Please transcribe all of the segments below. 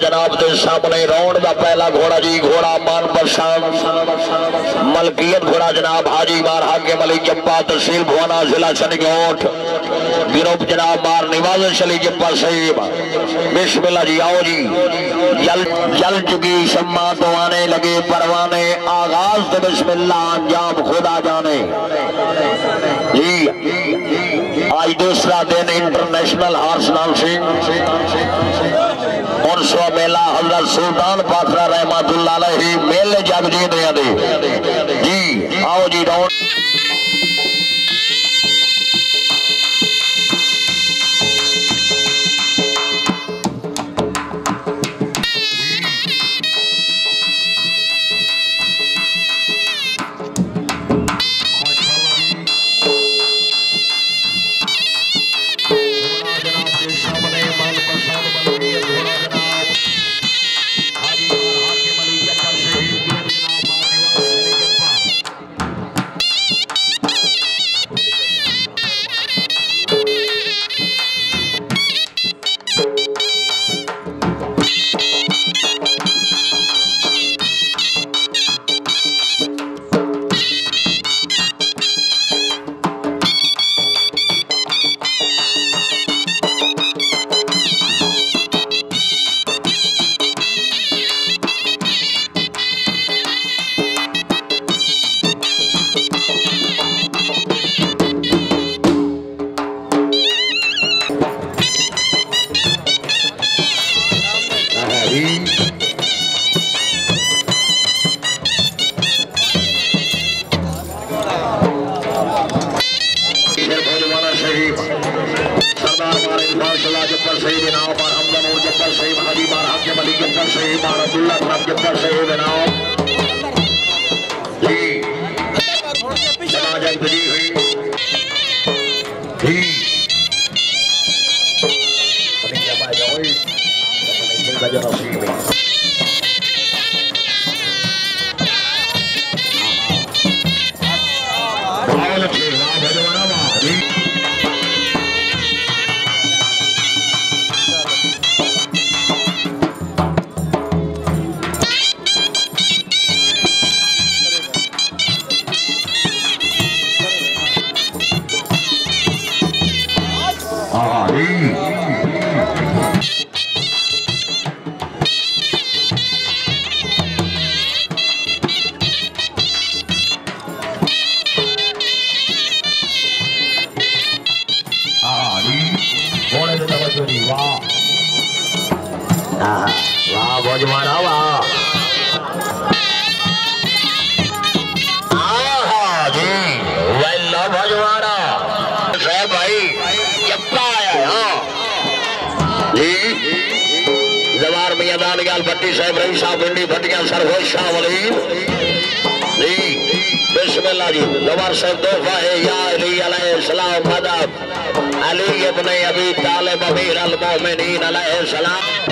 جناب دے سامنے round the پہلا گھوڑا جی گھوڑا مان پرشان ملکیت گھوڑا جناب حاجی مار حاکم علی جپا تحصیل بھوانا ضلع چنگوٹ گروپ جناب مار نواز شلی جپا صحیب بسم اللہ جی آؤ جی۔ جل جل چکی شمع تو آنے لگے پروانے۔ آغاز تو بسم اللہ، انجام خدا جانے۔ جی آج دوسرا دن انٹرنیشنل ہارس نام سنگھ سو میلہ حضرت سلطان پاکرہ رحمت اللہ علیہ میلے جگ جی دیا دے جی آؤ جی ڈاؤن اللہ انفان شلا جبر بار ناؤ مار حمدہ نور جبر بار حجی مار حاکم علی جبر شہید مار عبداللہ خراب جبر شہید ناؤ جی۔ جنا جی آہا جی زوار میاں دان صاحب رئی صاحب انڈی بھٹیاں سرگوش شاہ ولی۔ جی بسم اللہ جی نوار صاحب دوفہ ہے یا علی علیہ السلام حدب علی ابن ابی طالب، امیر المومنین علیہ السلام۔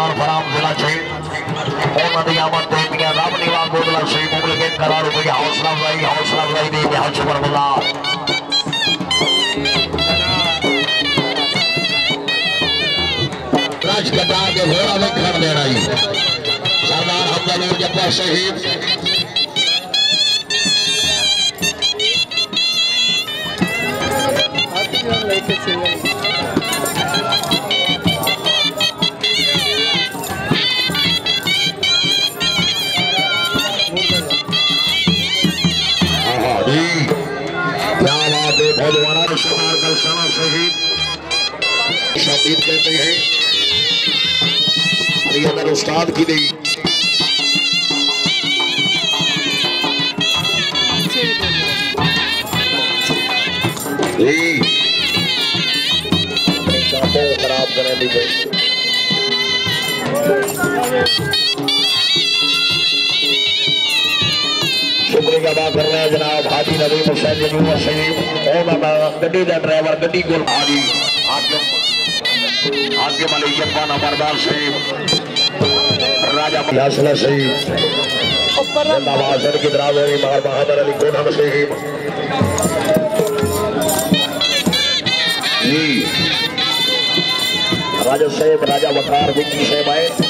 پیر فرام ضلع چھے اونا دی آمد دیتیاں رب نیوان گودلا سے مملکت قرار ہوئی حوصلہ افزائی حوصلہ افزائی دی حج شکر اللہ راج کٹا کے گھوڑا میں کھڑ دے رہی سردار حمدہ نور جپا شہید علی اگر استاد کی نہیں جی۔ خراب کرنے دی گئی شکریہ ادا کرنا ہے جناب حاجی نبی حسین جنوب وسیم اونا گڈی دا ڈرائیور گڈی گل حاجی حاکم حاکم علی جبان امردار صاحب راجہ حاصلہ صاحب زندہ بازر کی دراز ہوئی مہر بہادر علی کونہ صاحب جی راجہ صاحب راجہ وقار بکی صاحب آئے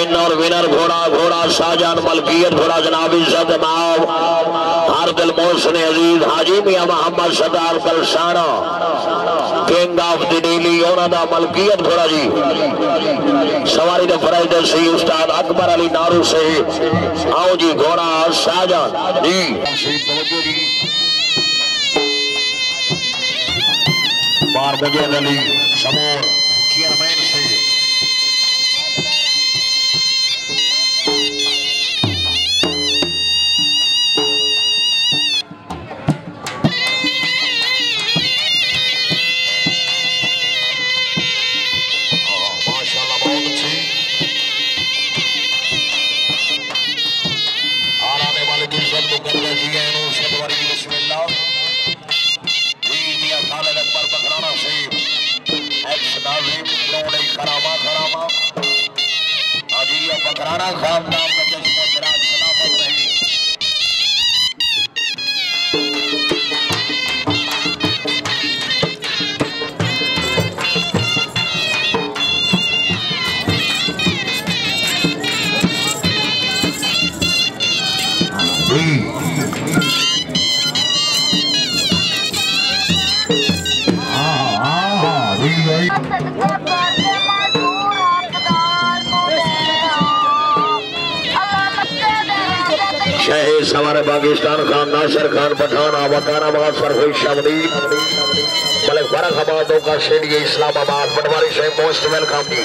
میلے دا ونر گھوڑا گھوڑا شاہجان ملکیت گھوڑا جناب عزت نام ہر دل محسن عزیز حاجی میاں محمد صدار کلسانہ کنگ آف دی ڈیلی اونا دا ملکیت گھوڑا جی سواری دا فرائد سی استاد اکبر علی نارو سے آؤ جی گھوڑا شاہجان جی بار بجے علی سمور چیئرمین سے شہید سوار پاکستان خان ناصر خان پٹھان آبادان آباد سرخوش شمدی ملک فرق آبادوں کا شیڈی اسلام آباد، پٹواری سے موسٹ ویلکم جی۔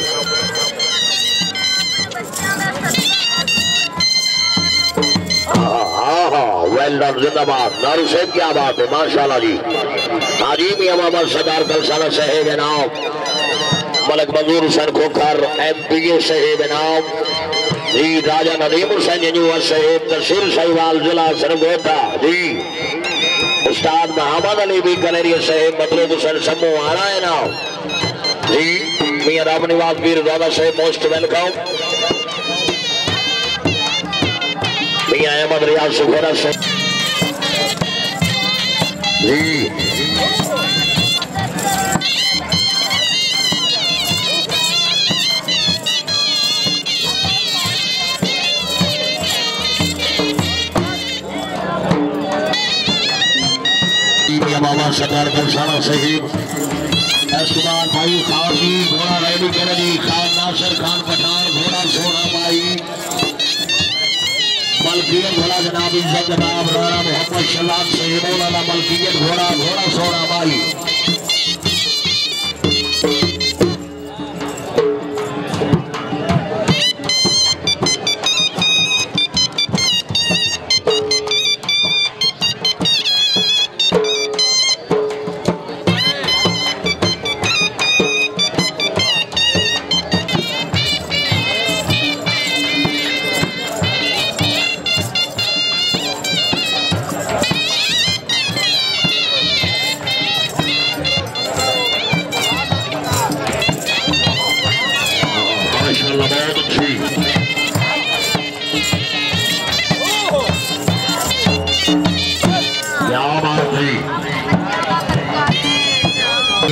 ہاں ہاں ویل ڈن زندہ باد نارو صاحب کیا بات ہے، ماشاءاللہ جی۔ تعجیم یا محمد صدار کلسانہ صاحب نام۔ ملک منظور حسین کھوکھر، ایم پی اے صاحب نام۔ جی راجہ ندیم حسین جنوور صاحب تشیر شہیوال ضلع سرگوٹا جی. استاد محمد علی بھی گلیری صاحب مطلوب حسین سمو، آنا ہے نام جی. میاں رام نواز پیر دادا صاحب موسٹ ویلکم. میاں احمد ریاض سکھورا صاحب جی. میاں بابا سردار گلشانہ صاحب بھائی خان جی گھوڑا ریلی کرنی خان ناصر، خان پٹھان، گھوڑا سونا بھائی۔ ملکیت گھوڑا جناب عزت، جناب رانا محمد شلاد صاحب، مولانا ملکیت گھوڑا گھوڑا سونا بھائی۔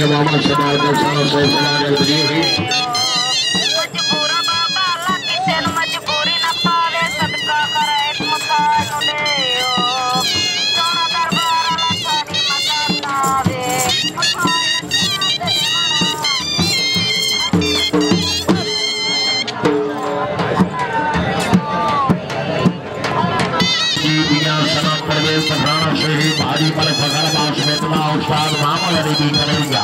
امام شمار کے ساتھ سے سنا گل بجی ವಿಶಾಲ್ ಮಾಮೂಲಿ ಕರಡಿಯ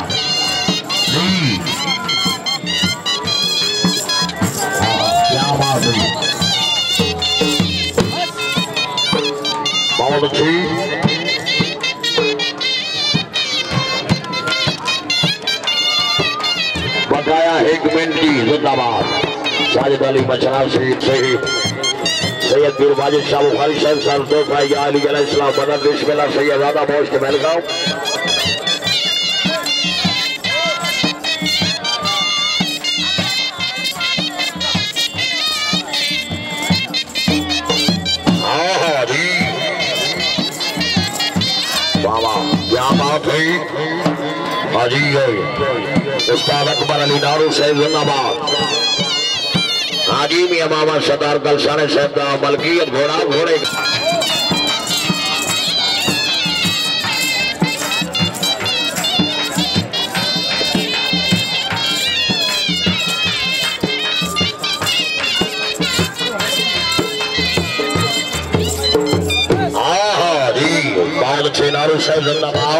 بہت اچھی بقایا ایک منٹ کی زندہ باد ساجد علی مچرا شہید شہید سید پیر واجد شاہ بخاری صاحب صاحب دو بھائی علی علیہ السلام، بدر بسم اللہ سید زادہ بہت کے مہلگاؤں ہاں، ہاں، حاجی ہے۔ استاد اکبر علی نارو سے زندہ باد۔ حاجی میاں ماما سردار گلسانے صاحب کا ملکیت گھوڑا گھوڑے کا آہا جی بال چھینارو صاحب زندہ